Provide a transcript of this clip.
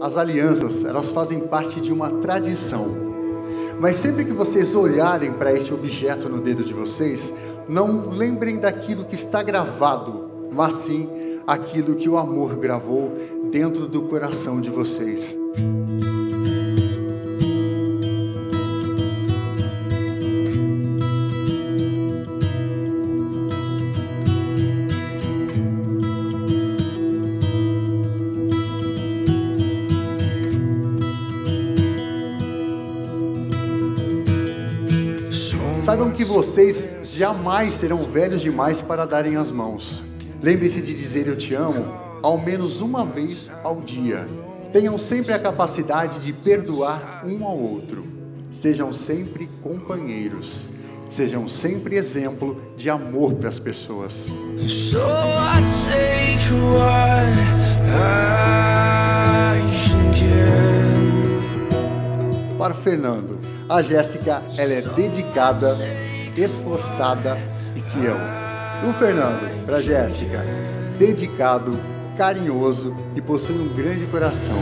As alianças, elas fazem parte de uma tradição. Mas sempre que vocês olharem para esse objeto no dedo de vocês, não lembrem daquilo que está gravado, mas sim aquilo que o amor gravou dentro do coração de vocês. Saibam que vocês jamais serão velhos demais para darem as mãos. Lembre-se de dizer eu te amo ao menos uma vez ao dia. Tenham sempre a capacidade de perdoar um ao outro. Sejam sempre companheiros. Sejam sempre exemplo de amor para as pessoas. So para Fernando. A Jéssica, ela é dedicada, esforçada e fiel. O Fernando, para Jéssica, dedicado, carinhoso e possui um grande coração.